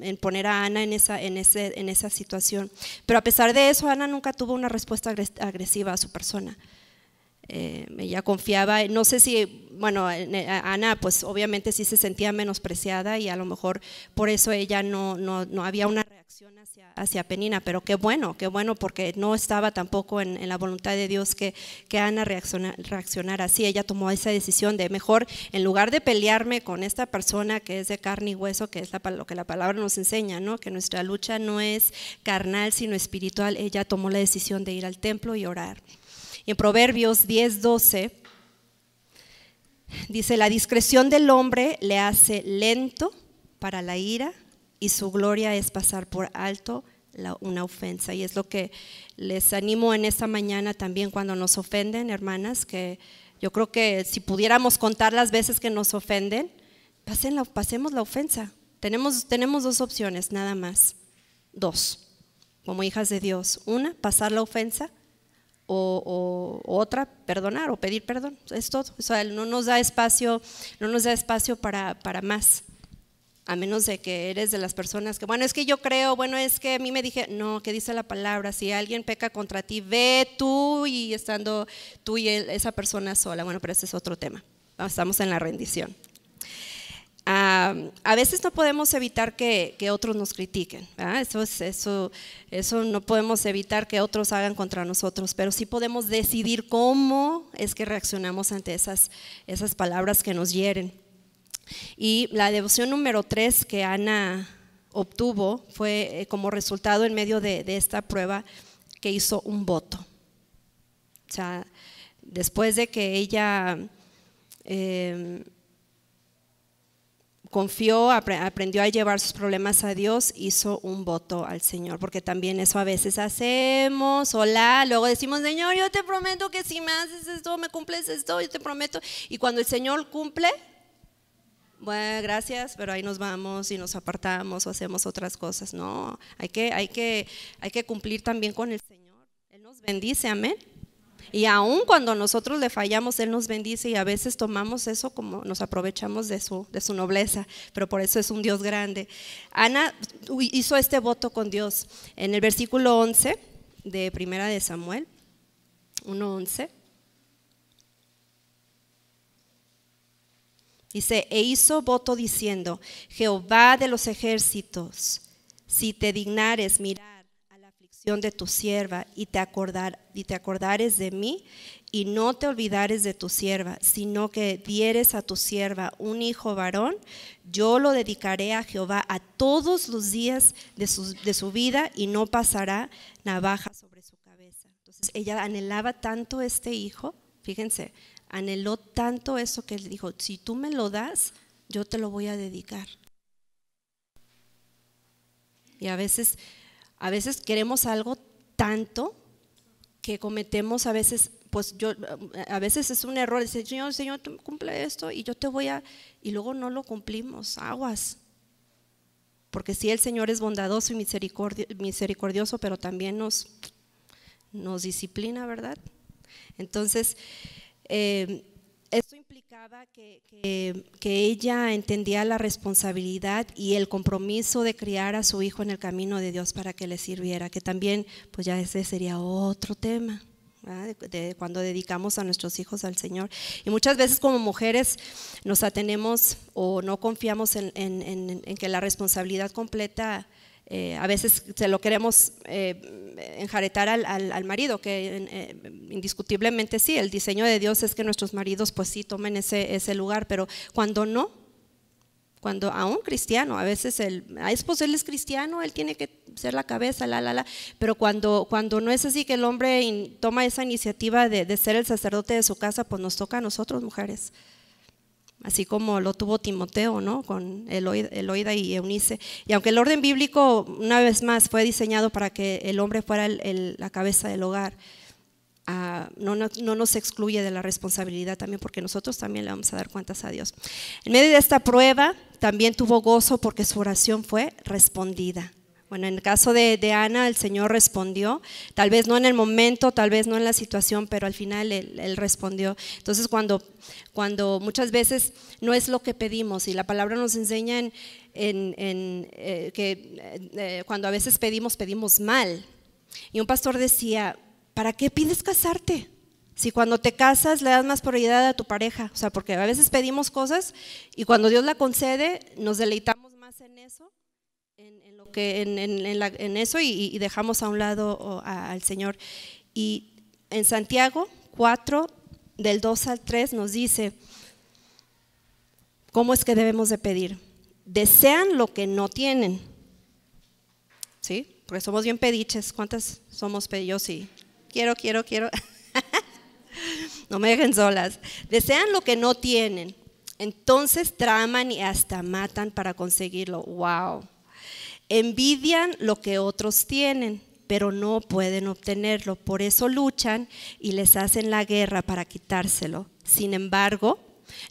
en poner a Ana en esa, situación. Pero a pesar de eso, Ana nunca tuvo una respuesta agresiva a su persona. Eh, ella confiaba, no sé si, bueno, Ana pues obviamente sí se sentía menospreciada y a lo mejor por eso ella no, no, no había una reacción hacia, hacia, Penina, pero qué bueno, qué bueno porque no estaba tampoco en, la voluntad de Dios que, que Ana reacciona, reaccionara así, ella tomó esa decisión de mejor, en lugar de pelearme con esta persona que es de carne y hueso, que es lo que la palabra nos enseña, ¿no? que nuestra lucha no es carnal sino espiritual, ella tomó la decisión de ir al templo y orar. Y en Proverbios 10, 12 dice, la discreción del hombre le hace lento para la ira y su gloria es pasar por alto una ofensa. Y es lo que les animo en esta mañana también cuando nos ofenden, hermanas, que yo creo que si pudiéramos contar las veces que nos ofenden, pasemos la ofensa. Tenemos, tenemos dos opciones, nada más. Dos, como hijas de Dios. Una, pasar la ofensa o, otra, perdonar o pedir perdón. Es todo. O sea, no nos da espacio, no nos da espacio para, para más. A menos de que eres de las personas que, bueno, es que yo creo, bueno, es que a mí me dije, no, que dice la palabra, si alguien peca contra ti, ve tú y estando tú y esa persona sola. Bueno, pero ese es otro tema. Estamos en la rendición. Ah, a veces no podemos evitar que, otros nos critiquen, eso, eso, eso no podemos evitar que otros hagan contra nosotros, pero sí podemos decidir cómo es que reaccionamos ante esas, esas palabras que nos hieren. Y la devoción número tres que Ana obtuvo fue eh, como resultado en medio de, esta prueba que hizo un voto. O sea, después de que ella... Eh, confió, aprendió a llevar sus problemas a Dios, hizo un voto al Señor, porque también eso a veces hacemos, hola, luego decimos, Señor, yo te prometo que si me haces esto, me cumples esto, yo te prometo, y cuando el Señor cumple, bueno, gracias, pero ahí nos vamos y nos apartamos o hacemos otras cosas, no, hay que, hay que, hay que cumplir también con el Señor, Él nos bendice, amén. Y aun cuando nosotros le fallamos, Él nos bendice y a veces tomamos eso como nos aprovechamos de su, de su nobleza, pero por eso es un Dios grande. Ana hizo este voto con Dios en el versículo 11 de Primera de Samuel, 1.11. Dice, e hizo voto diciendo, Jehová de los ejércitos, si te dignares mirar de tu sierva y te, acordar, y te acordares de mí y no te olvidares de tu sierva, sino que dieres a tu sierva un hijo varón, yo lo dedicaré a Jehová a todos los días de su, de su vida y no pasará navaja sobre su cabeza. Entonces ella anhelaba tanto este hijo, fíjense, anheló tanto eso que él dijo, si tú me lo das, yo te lo voy a dedicar. Y a veces a veces queremos algo tanto que cometemos a veces, pues yo, a veces es un error, decir, Señor, Señor, tú cumple esto y yo te voy a, y luego no lo cumplimos, aguas. Porque sí, el Señor es bondadoso y misericordioso, pero también nos, nos disciplina, ¿verdad? Entonces, eh, esto implicaba que, ella entendía la responsabilidad y el compromiso de criar a su hijo en el camino de Dios para que le sirviera, que también, pues ya ese sería otro tema. De, cuando dedicamos a nuestros hijos al Señor. Y muchas veces como mujeres nos atenemos o no confiamos en, en que la responsabilidad completa eh, a veces se lo queremos eh, enjaretar al, marido, que eh, indiscutiblemente sí, el diseño de Dios es que nuestros maridos pues sí tomen ese, ese lugar, pero cuando no, cuando a un cristiano, a veces el, a esposo él es cristiano, él tiene que ser la cabeza, la, la, la, pero cuando, cuando no es así que el hombre toma esa iniciativa de ser el sacerdote de su casa, pues nos toca a nosotros mujeres así como lo tuvo Timoteo, ¿no? Con Eloida y Eunice. Y aunque el orden bíblico, una vez más, fue diseñado para que el hombre fuera la cabeza del hogar, ah, no, no, nos excluye de la responsabilidad también, porque nosotros también le vamos a dar cuentas a Dios. En medio de esta prueba, también tuvo gozo porque su oración fue respondida. Bueno, en el caso de, Ana, el Señor respondió, tal vez no en el momento, tal vez no en la situación, pero al final Él, respondió. Entonces, cuando, cuando muchas veces no es lo que pedimos, y la palabra nos enseña en, eh, que eh, cuando a veces pedimos, pedimos mal. Y un pastor decía, ¿para qué pides casarte? Si cuando te casas le das más prioridad a tu pareja, o sea, porque a veces pedimos cosas y cuando Dios la concede, nos deleitamos más en eso en, eso y, dejamos a un lado al Señor. Y en Santiago 4, del 2 al 3, nos dice, ¿cómo es que debemos de pedir? Desean lo que no tienen. ¿Sí? Porque somos bien pediches. ¿Cuántas somos pedidos? Sí. Quiero, quiero, quiero. no me dejen solas. Desean lo que no tienen. Entonces traman y hasta matan para conseguirlo. ¡Wow! Envidian lo que otros tienen, pero no pueden obtenerlo. Por eso luchan y les hacen la guerra para quitárselo. Sin embargo,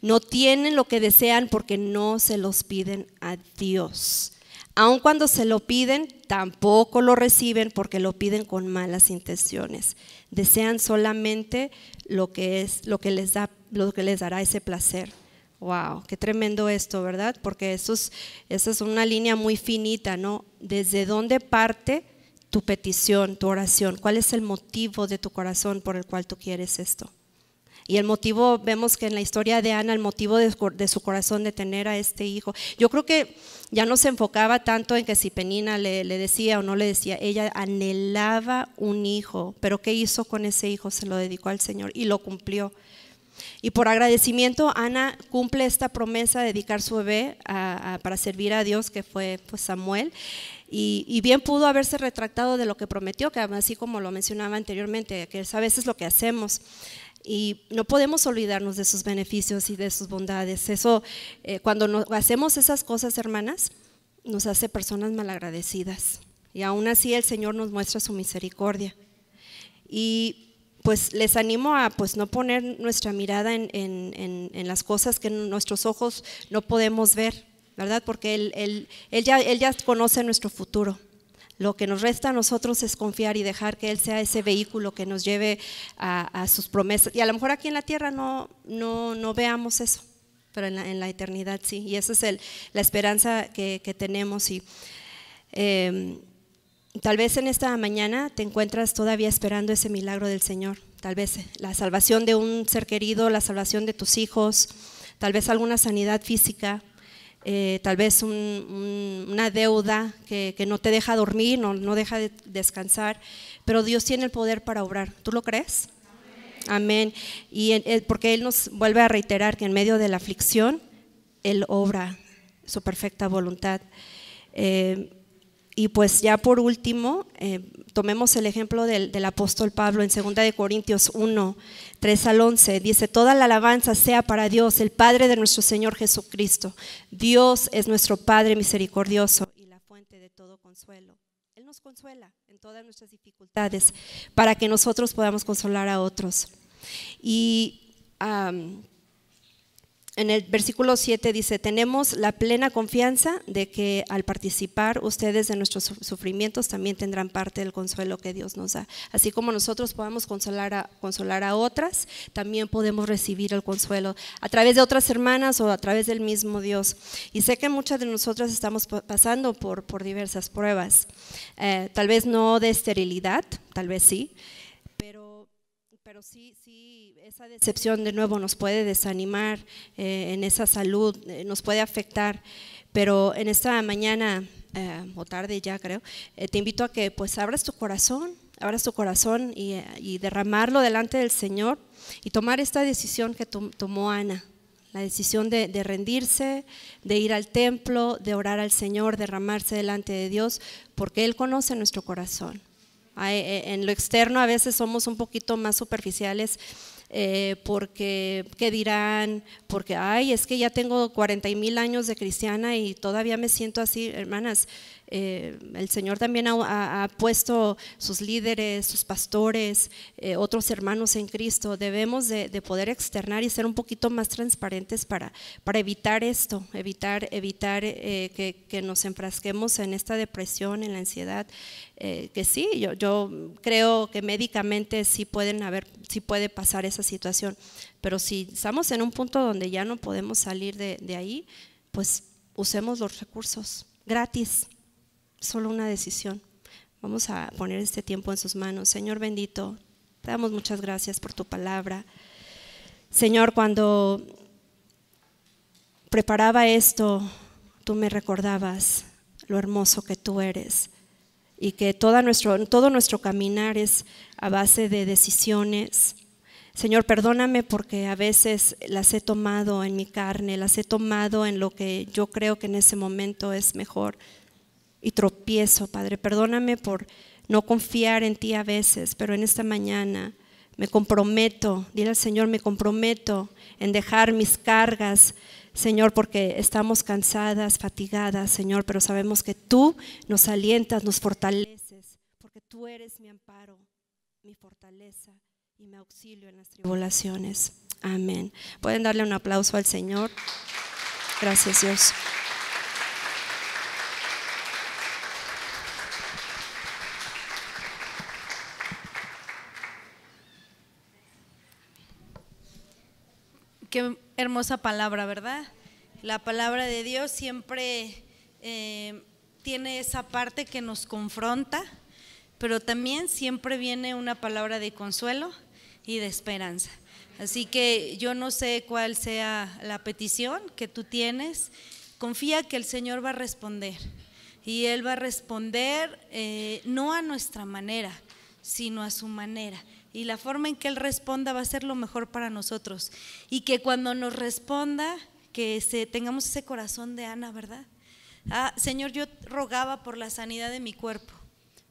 no tienen lo que desean porque no se los piden a Dios. Aun cuando se lo piden, tampoco lo reciben porque lo piden con malas intenciones. Desean solamente lo que es lo que les da lo que les dará ese placer. Wow, qué tremendo esto, ¿verdad? Porque eso es, esa es una línea muy finita, ¿no? ¿Desde dónde parte tu petición, tu oración? ¿Cuál es el motivo de tu corazón por el cual tú quieres esto? Y el motivo, vemos que en la historia de Ana, el motivo de, su corazón de tener a este hijo, yo creo que ya no se enfocaba tanto en que si Penina le, decía o no le decía, ella anhelaba un hijo, pero ¿qué hizo con ese hijo? Se lo dedicó al Señor y lo cumplió. Y por agradecimiento, Ana cumple esta promesa de dedicar su bebé a, a, para servir a Dios, que fue pues, Samuel. Y, y, bien pudo haberse retractado de lo que prometió, que así como lo mencionaba anteriormente, que es a veces lo que hacemos. Y no podemos olvidarnos de sus beneficios y de sus bondades. Eso, eh, cuando no, hacemos esas cosas, hermanas, nos hace personas malagradecidas. Y aún así el Señor nos muestra su misericordia. Y pues les animo a pues no poner nuestra mirada en, en, en, las cosas que nuestros ojos no podemos ver, ¿verdad? Porque él, él, él, ya, él ya conoce nuestro futuro. Lo que nos resta a nosotros es confiar y dejar que Él sea ese vehículo que nos lleve a, a sus promesas. Y a lo mejor aquí en la tierra no, no, no veamos eso, pero en la, en la, eternidad sí. Y esa es el, la esperanza que, que tenemos. Y, eh, Tal vez en esta mañana te encuentras todavía esperando ese milagro del Señor. Tal vez la salvación de un ser querido, la salvación de tus hijos, tal vez alguna sanidad física, eh, tal vez un, un, una deuda que, que, no te deja dormir, no, no deja de descansar, pero Dios tiene el poder para obrar. ¿Tú lo crees? Amén. Y en, porque Él nos vuelve a reiterar que en medio de la aflicción, Él obra su perfecta voluntad. Eh, y pues ya por último, eh, tomemos el ejemplo del, apóstol Pablo en 2 de Corintios 1, 3 al 11. Dice, toda la alabanza sea para Dios, el Padre de nuestro Señor Jesucristo. Dios es nuestro Padre misericordioso y la fuente de todo consuelo. Él nos consuela en todas nuestras dificultades para que nosotros podamos consolar a otros. Y en el versículo 7 dice, tenemos la plena confianza de que al participar ustedes de nuestros sufrimientos también tendrán parte del consuelo que Dios nos da. Así como nosotros podemos consolar a, consolar a otras, también podemos recibir el consuelo a través de otras hermanas o a través del mismo Dios. Y sé que muchas de nosotras estamos pasando por, por diversas pruebas, eh, tal vez no de esterilidad, tal vez sí, pero, pero sí esa decepción de nuevo nos puede desanimar eh, en esa salud, eh, nos puede afectar, pero en esta mañana eh, o tarde ya creo, eh, te invito a que pues abras tu corazón, abras tu corazón y, y derramarlo delante del Señor y tomar esta decisión que tom tomó Ana. La decisión de, de, rendirse, de ir al templo, de orar al Señor, derramarse delante de Dios, porque Él conoce nuestro corazón. En lo externo a veces somos un poquito más superficiales eh, porque qué dirán, porque, ay, es que ya tengo 40 mil años de cristiana y todavía me siento así, hermanas. Eh, el Señor también ha, ha, puesto sus líderes, sus pastores, eh, otros hermanos en Cristo. Debemos de, de, poder externar y ser un poquito más transparentes para, para evitar esto, evitar, evitar eh, que, que, nos enfrasquemos en esta depresión, en la ansiedad. Eh, que sí, yo, yo creo que médicamente sí pueden haber, sí puede pasar esa situación, pero si estamos en un punto donde ya no podemos salir de, de ahí, pues usemos los recursos gratis solo una decisión. Vamos a poner este tiempo en sus manos. Señor bendito, te damos muchas gracias por tu palabra. Señor, cuando preparaba esto, tú me recordabas lo hermoso que tú eres y que todo nuestro, todo nuestro caminar es a base de decisiones. Señor, perdóname porque a veces las he tomado en mi carne, las he tomado en lo que yo creo que en ese momento es mejor y tropiezo, Padre. Perdóname por no confiar en ti a veces, pero en esta mañana me comprometo, dile al Señor, me comprometo en dejar mis cargas, Señor, porque estamos cansadas, fatigadas, Señor, pero sabemos que tú nos alientas, nos fortaleces, porque tú eres mi amparo, mi fortaleza y mi auxilio en las tribulaciones. Amén. Pueden darle un aplauso al Señor. Gracias, Dios. Qué hermosa palabra, ¿verdad? La palabra de Dios siempre eh, tiene esa parte que nos confronta, pero también siempre viene una palabra de consuelo y de esperanza. Así que yo no sé cuál sea la petición que tú tienes, confía que el Señor va a responder. Y Él va a responder eh, no a nuestra manera, sino a su manera. Y la forma en que Él responda va a ser lo mejor para nosotros. Y que cuando nos responda, que se, tengamos ese corazón de Ana, ¿verdad? Ah, Señor, yo rogaba por la sanidad de mi cuerpo,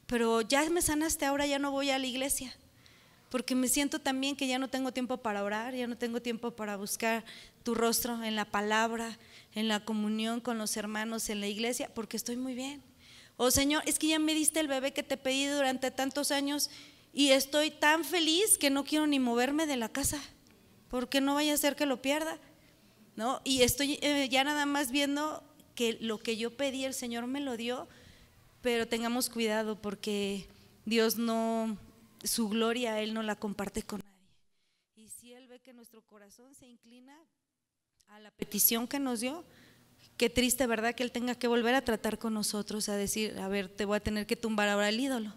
pero ya me sanaste, ahora ya no voy a la iglesia, porque me siento también que ya no tengo tiempo para orar, ya no tengo tiempo para buscar tu rostro en la palabra, en la comunión con los hermanos en la iglesia, porque estoy muy bien. Oh Señor, es que ya me diste el bebé que te pedí durante tantos años y estoy tan feliz que no quiero ni moverme de la casa, porque no vaya a ser que lo pierda. ¿No? Y estoy eh, ya nada más viendo que lo que yo pedí el Señor me lo dio, pero tengamos cuidado porque Dios no, su gloria Él no la comparte con nadie. Y si Él ve que nuestro corazón se inclina a la petición que nos dio, qué triste, ¿verdad? Que Él tenga que volver a tratar con nosotros, a decir, a ver, te voy a tener que tumbar ahora el ídolo.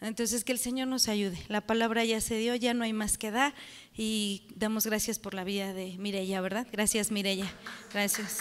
Entonces, que el Señor nos ayude. La palabra ya se dio, ya no hay más que dar. Y damos gracias por la vida de Mirella, ¿verdad? Gracias, Mirella. Gracias.